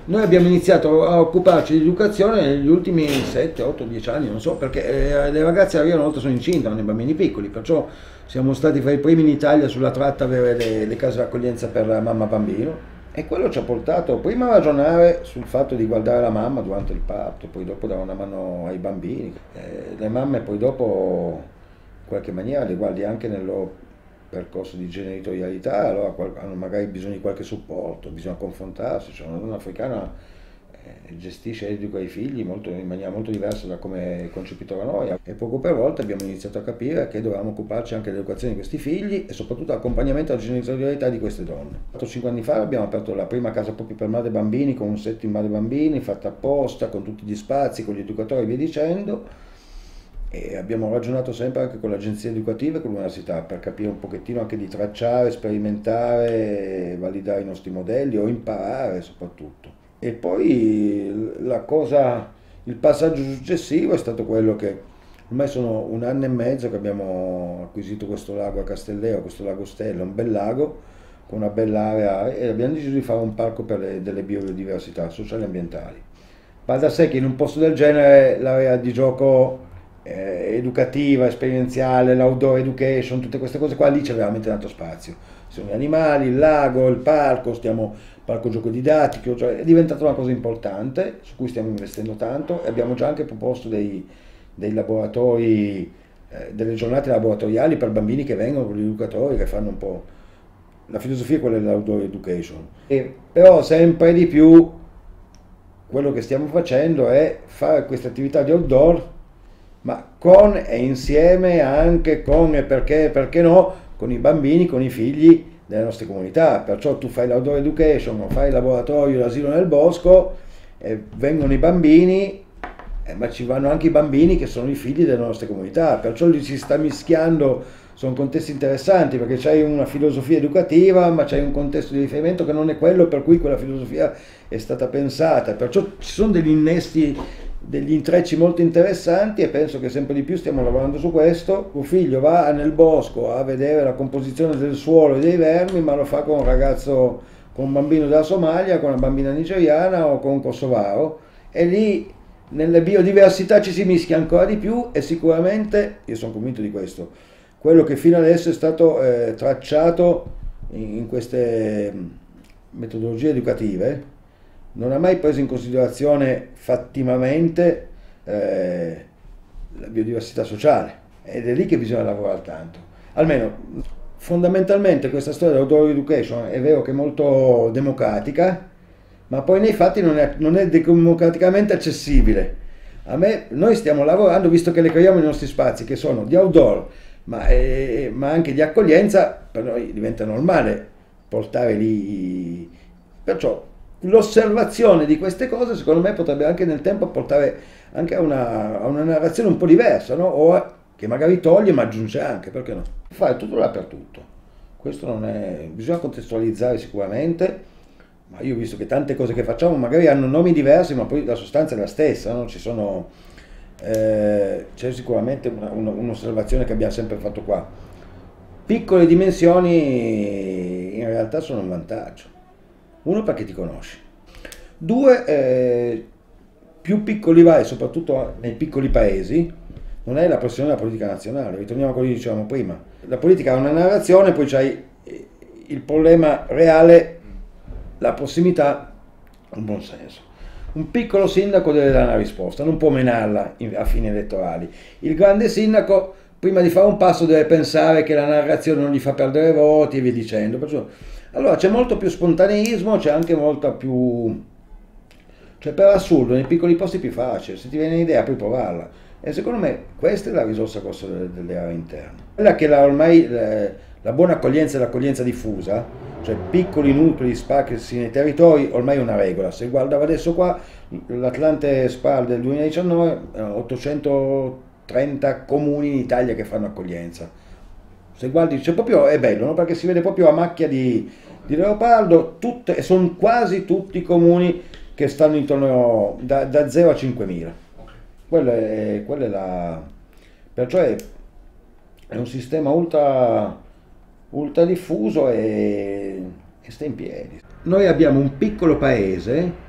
Noi abbiamo iniziato a occuparci di educazione negli ultimi 7, 8, 10 anni, non so, perché eh, le ragazze arrivano una volta sono incinte, hanno i bambini piccoli, perciò siamo stati fra i primi in Italia sulla tratta avere le, le case d'accoglienza per mamma bambino e quello ci ha portato prima a ragionare sul fatto di guardare la mamma durante il parto, poi dopo dare una mano ai bambini. Eh, le mamme poi dopo in qualche maniera le guardi anche nel loro percorso di genitorialità, allora hanno magari bisogno di qualche supporto, bisogna confrontarsi, cioè una donna africana gestisce e educa i figli molto, in maniera molto diversa da come è concepito da noi e poco per volta abbiamo iniziato a capire che dovevamo occuparci anche dell'educazione di questi figli e soprattutto dell'accompagnamento alla genitorialità di queste donne. 4-5 anni fa abbiamo aperto la prima casa proprio per madre e bambini con un set in madre e bambini fatta apposta con tutti gli spazi, con gli educatori e via dicendo e abbiamo ragionato sempre anche con l'agenzia educativa e con l'università per capire un pochettino anche di tracciare, sperimentare, validare i nostri modelli o imparare soprattutto. E poi la cosa, il passaggio successivo è stato quello che ormai sono un anno e mezzo che abbiamo acquisito questo lago a Castelleo, questo lago Stella, un bel lago con una bella area e abbiamo deciso di fare un parco per le, delle biodiversità sociali e ambientali. Va da sé che in un posto del genere l'area di gioco eh, educativa, esperienziale, l'outdoor education, tutte queste cose qua, lì c'è veramente tanto spazio. Ci sono gli animali, il lago, il parco, stiamo parco gioco didattico, cioè è diventata una cosa importante su cui stiamo investendo tanto e abbiamo già anche proposto dei, dei laboratori, eh, delle giornate laboratoriali per bambini che vengono con gli educatori, che fanno un po' la filosofia è quella dell'outdoor education. E, però sempre di più quello che stiamo facendo è fare questa attività di outdoor, ma con e insieme anche con e perché, perché no, con i bambini, con i figli delle nostre comunità. Perciò tu fai l'outdoor education, fai il laboratorio, l'asilo nel bosco, e vengono i bambini eh, ma ci vanno anche i bambini che sono i figli delle nostre comunità, perciò li si sta mischiando, sono contesti interessanti perché c'hai una filosofia educativa, ma c'hai un contesto di riferimento che non è quello per cui quella filosofia è stata pensata, perciò ci sono degli innesti, degli intrecci molto interessanti e penso che sempre di più stiamo lavorando su questo. Tuo figlio va nel bosco a vedere la composizione del suolo e dei vermi, ma lo fa con un ragazzo, con un bambino della Somalia, con una bambina nigeriana o con un kosovaro e lì nelle biodiversità ci si mischia ancora di più e sicuramente, io sono convinto di questo, quello che fino adesso è stato eh, tracciato in, in, queste mm, metodologie educative non ha mai preso in considerazione fattivamente eh, la biodiversità sociale ed è lì che bisogna lavorare tanto. Almeno fondamentalmente questa storia dell'outdoor education è vero che è molto democratica, ma poi nei fatti non è, non è democraticamente accessibile. A me, noi stiamo lavorando, visto che le creiamo i nostri spazi, che sono di outdoor, ma, eh, ma anche di accoglienza, per noi diventa normale portare lì. Perciò l'osservazione di queste cose, secondo me, potrebbe anche nel tempo portare anche a una, a una narrazione un po' diversa, no? o che magari toglie ma aggiunge anche, perché no? Fare tutto dappertutto. Questo non è. bisogna contestualizzare sicuramente ma io ho visto che tante cose che facciamo magari hanno nomi diversi, ma poi la sostanza è la stessa, no? sono, eh, c'è sicuramente un'osservazione che abbiamo sempre fatto qua. Piccole dimensioni in realtà sono un vantaggio. Uno perché ti conosci. Due, eh, più piccoli vai, soprattutto nei piccoli paesi, non è la pressione della politica nazionale, ritorniamo a quello che dicevamo prima. La politica ha una narrazione, poi c'hai il problema reale la prossimità un buon senso. Un piccolo sindaco deve dare una risposta, non può menarla a fini elettorali. Il grande sindaco, prima di fare un passo, deve pensare che la narrazione non gli fa perdere voti e via dicendo. Perciò, allora c'è molto più spontaneismo, c'è anche molta più... Cioè per assurdo, nei piccoli posti è più facile, se ti viene un'idea puoi provarla. E secondo me questa è la risorsa grossa delle, aree interne. Quella che la, ormai la, la buona accoglienza e l'accoglienza diffusa cioè piccoli nuclei sparsi nei territori, ormai è una regola. Se guardavo adesso qua, l'Atlante SPAL del 2019, 830 comuni in Italia che fanno accoglienza. Se guardi, cioè proprio è bello, no? perché si vede proprio a macchia di, di leopardo, tutte, sono quasi tutti i comuni che stanno intorno da, da 0 a 5.000. Quello è, quello è la... Perciò è, è un sistema ultra ultra diffuso e, e sta in piedi. Noi abbiamo un piccolo paese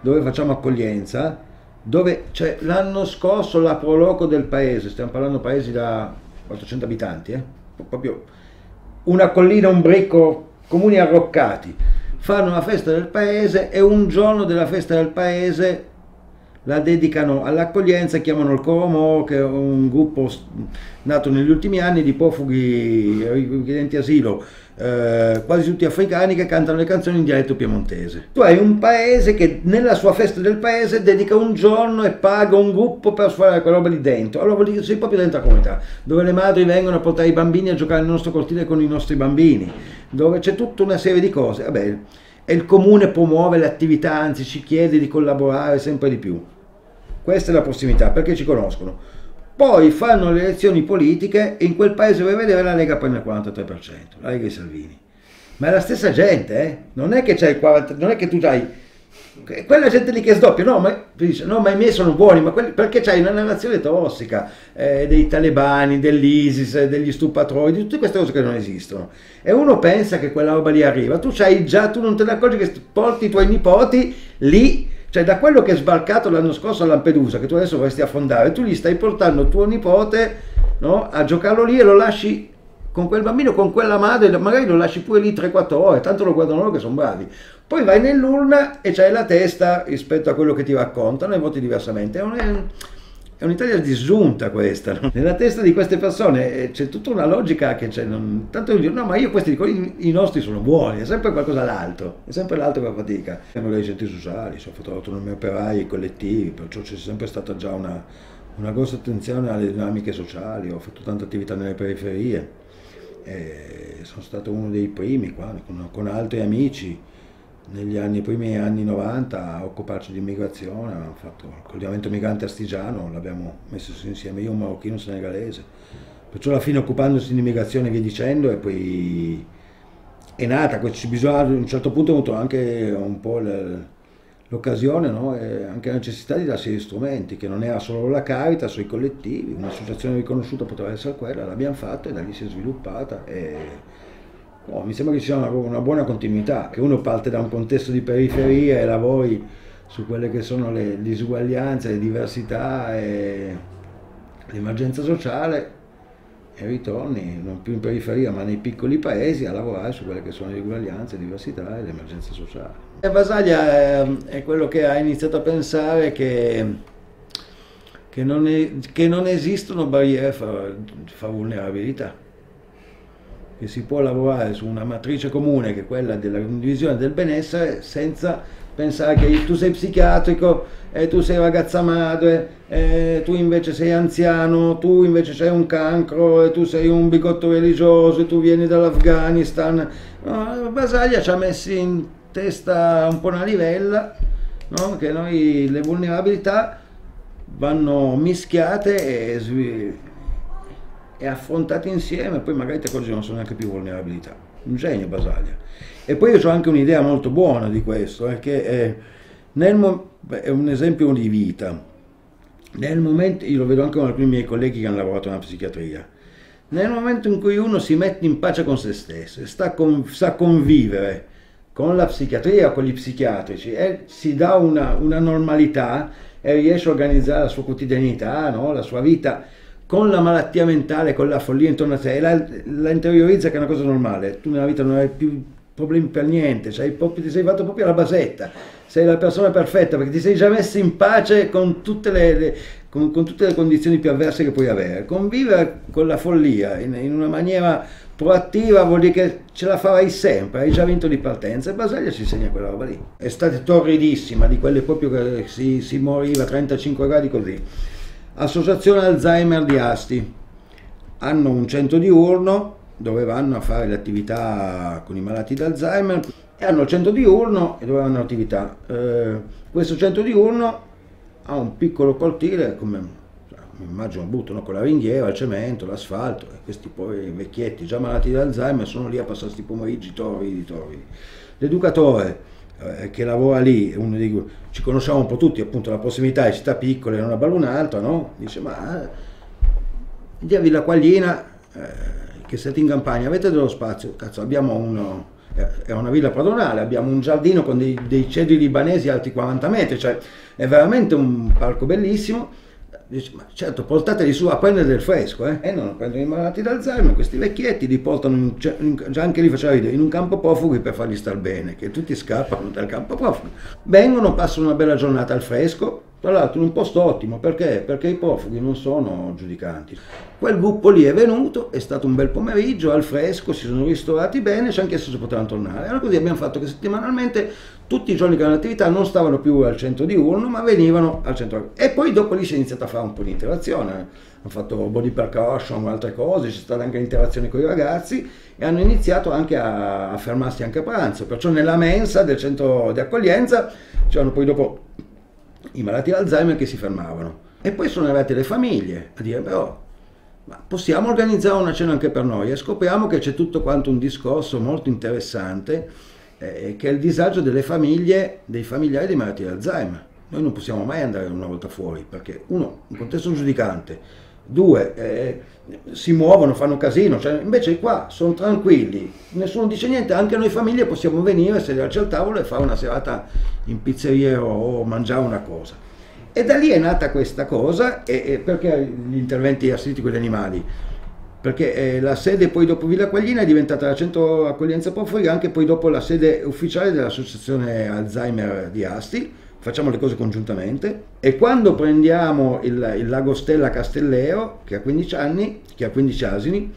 dove facciamo accoglienza, dove cioè, l'anno scorso la proloco del paese, stiamo parlando paesi da 400 abitanti, eh? Proprio una collina, un bricco, comuni arroccati, fanno la festa del paese e un giorno della festa del paese la dedicano all'accoglienza, chiamano il Coromo, che è un gruppo nato negli ultimi anni di profughi richiedenti asilo, eh, quasi tutti africani, che cantano le canzoni in dialetto piemontese. Tu hai un paese che nella sua festa del paese dedica un giorno e paga un gruppo per fare quella roba lì dentro. Allora vuol dire sei proprio dentro la comunità, dove le madri vengono a portare i bambini a giocare nel nostro cortile con i nostri bambini, dove c'è tutta una serie di cose. Vabbè, e il comune promuove le attività, anzi ci chiede di collaborare sempre di più. Questa è la prossimità, perché ci conoscono. Poi fanno le elezioni politiche e in quel paese vai a la Lega prende il 43%, la Lega di Salvini. Ma è la stessa gente, eh? non è che c'hai il 40, non è che tu hai quella gente lì che sdoppia, no, ma, dice, no, ma i miei sono buoni, ma quelli, perché c'hai una narrazione tossica eh, dei talebani, dell'ISIS, degli stupatori, di tutte queste cose che non esistono. E uno pensa che quella roba lì arriva, tu c'hai già, tu non te ne accorgi che porti i tuoi nipoti lì, cioè da quello che è sbarcato l'anno scorso a Lampedusa, che tu adesso vorresti affondare, tu gli stai portando tuo nipote no, a giocarlo lì e lo lasci con quel bambino, con quella madre, magari lo lasci pure lì 3-4 ore, tanto lo guardano loro che sono bravi. Poi vai nell'urna e c'hai la testa rispetto a quello che ti raccontano e voti diversamente. È, È un'Italia disgiunta questa. No? Nella testa di queste persone eh, c'è tutta una logica che c'è. Non, tanto no, ma io questi dico, i, nostri sono buoni, è sempre qualcosa l'altro, è sempre l'altro che fatica. Abbiamo dei centri sociali, sono fatto l'autonomia operai, i collettivi, perciò c'è sempre stata già una, una grossa attenzione alle dinamiche sociali, ho fatto tanta attività nelle periferie, e sono stato uno dei primi qua, con, con altri amici negli anni, primi anni 90 a occuparci di immigrazione, abbiamo fatto il coordinamento migrante astigiano, l'abbiamo messo insieme io un marocchino senegalese, perciò alla fine occupandosi di immigrazione e via dicendo e poi è nata, bisogna, a un certo punto ho avuto anche un po' l'occasione no? e anche la necessità di darsi gli strumenti, che non era solo la Caritas o i collettivi, un'associazione riconosciuta poteva essere quella, l'abbiamo fatta e da lì si è sviluppata. E No, mi sembra che ci sia una, una, buona continuità, che uno parte da un contesto di periferia e lavori su quelle che sono le disuguaglianze, le diversità e l'emergenza sociale e ritorni non più in periferia ma nei piccoli paesi a lavorare su quelle che sono le disuguaglianze, le diversità e l'emergenza sociale. E Basaglia è, è, quello che ha iniziato a pensare che, che, non, è, che non, esistono barriere fra, fra vulnerabilità che si può lavorare su una matrice comune che è quella della condivisione del benessere senza pensare che tu sei psichiatrico e tu sei ragazza madre e tu invece sei anziano, tu invece sei un cancro e tu sei un bigotto religioso e tu vieni dall'Afghanistan. No, Basaglia ci ha messo in testa un po' una livella no? che noi le vulnerabilità vanno mischiate e e affrontate insieme, poi magari te cose non sono neanche più vulnerabilità. Un genio Basaglia. E poi io ho anche un'idea molto buona di questo, eh, che è, nel, è un esempio di vita. Nel momento, io lo vedo anche con alcuni miei colleghi che hanno lavorato nella psichiatria, nel momento in cui uno si mette in pace con se stesso sta con, sa convivere con la psichiatria, con gli psichiatrici, e si dà una, una normalità e riesce a organizzare la sua quotidianità, no? la sua vita con la malattia mentale, con la follia intorno a sé, la, la interiorizza che è una cosa normale, tu nella vita non hai più problemi per niente, proprio, ti sei fatto proprio alla basetta, sei la persona perfetta perché ti sei già messo in pace con tutte le, le, con, con tutte le condizioni più avverse che puoi avere. Convivere con la follia in, in, una maniera proattiva vuol dire che ce la farai sempre, hai già vinto di partenza e Basaglia ci insegna quella roba lì. È stata torridissima, di quelle proprio che si, si moriva a 35 gradi così Associazione Alzheimer di Asti. Hanno un centro diurno dove vanno a fare le attività con i malati d'Alzheimer e hanno il centro diurno e dove hanno attività. Eh, questo centro diurno ha un piccolo cortile, come mi immagino buttano con la ringhiera, il cemento, l'asfalto, e questi poveri vecchietti già malati d'Alzheimer sono lì a passare questi pomeriggi torridi, torridi. L'educatore eh, che lavora lì, di, ci conosciamo un po' tutti, appunto la prossimità di città piccole in una ballunaltra, no? Dice, ma di a Villa Quaglina, eh, che siete in campagna, avete dello spazio? Cazzo, abbiamo uno, è una villa padronale, abbiamo un giardino con dei, dei cedri libanesi alti 40 metri, cioè è veramente un parco bellissimo Dice, ma certo, portateli su a prendere del fresco, eh? E non prendono i malati d'Alzheimer, questi vecchietti li portano, in, in, anche lì faceva ridere, in un campo profughi per farli star bene, che tutti scappano dal campo profughi. Vengono, passano una bella giornata al fresco, tra l'altro in un posto ottimo, perché? Perché i profughi non sono giudicanti. Quel gruppo lì è venuto, è stato un bel pomeriggio, al fresco, si sono ristorati bene, ci hanno se potevano tornare. Allora così abbiamo fatto che settimanalmente tutti i giorni che avevano attività non stavano più al centro di urno, ma venivano al centro. E poi dopo lì si è iniziato a fare un po' di interazione. Hanno fatto body percussion, altre cose, c'è stata anche interazione con i ragazzi e hanno iniziato anche a, a fermarsi anche a pranzo. Perciò nella mensa del centro di accoglienza c'erano poi dopo i malati di Alzheimer che si fermavano. E poi sono arrivate le famiglie a dire però ma possiamo organizzare una cena anche per noi e scopriamo che c'è tutto quanto un discorso molto interessante eh, che è il disagio delle famiglie, dei familiari dei malati di Alzheimer. Noi non possiamo mai andare una volta fuori perché uno, un contesto giudicante, due, eh, si muovono, fanno casino, cioè, invece qua sono tranquilli, nessuno dice niente, anche noi famiglie possiamo venire, sederci al tavolo e fare una serata in pizzeria o, mangiare una cosa. E da lì è nata questa cosa, e, e perché gli interventi assistiti con gli animali? Perché eh, la sede poi dopo Villa Quaglina è diventata la centro accoglienza profughi, anche poi dopo la sede ufficiale dell'associazione Alzheimer di Asti, facciamo le cose congiuntamente. E quando prendiamo il, il lago Stella Castelleo, che ha 15 anni, che ha 15 asini,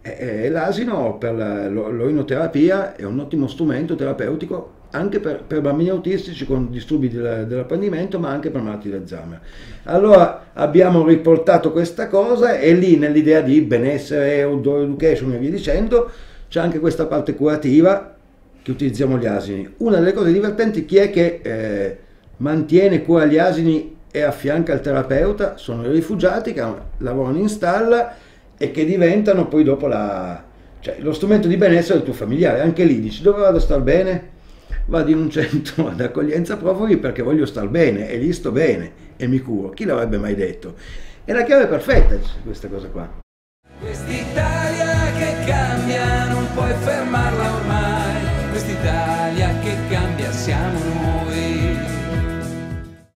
eh, l'asino per l'oinoterapia è un ottimo strumento terapeutico anche per, per, bambini autistici con disturbi del, dell'apprendimento, ma anche per malati di Alzheimer. Allora abbiamo riportato questa cosa e lì nell'idea di benessere, outdoor education e via dicendo, c'è anche questa parte curativa che utilizziamo gli asini. Una delle cose divertenti chi è che eh, mantiene cura gli asini e affianca il terapeuta sono i rifugiati che lavorano in stalla e che diventano poi dopo la, cioè, lo strumento di benessere del tuo familiare. Anche lì dici dove vado a star bene? Vado in un centro ad accoglienza profughi perché voglio star bene e lì sto bene e mi curo. Chi l'avrebbe mai detto? È la chiave perfetta questa cosa qua. Quest'Italia che cambia non puoi fermarla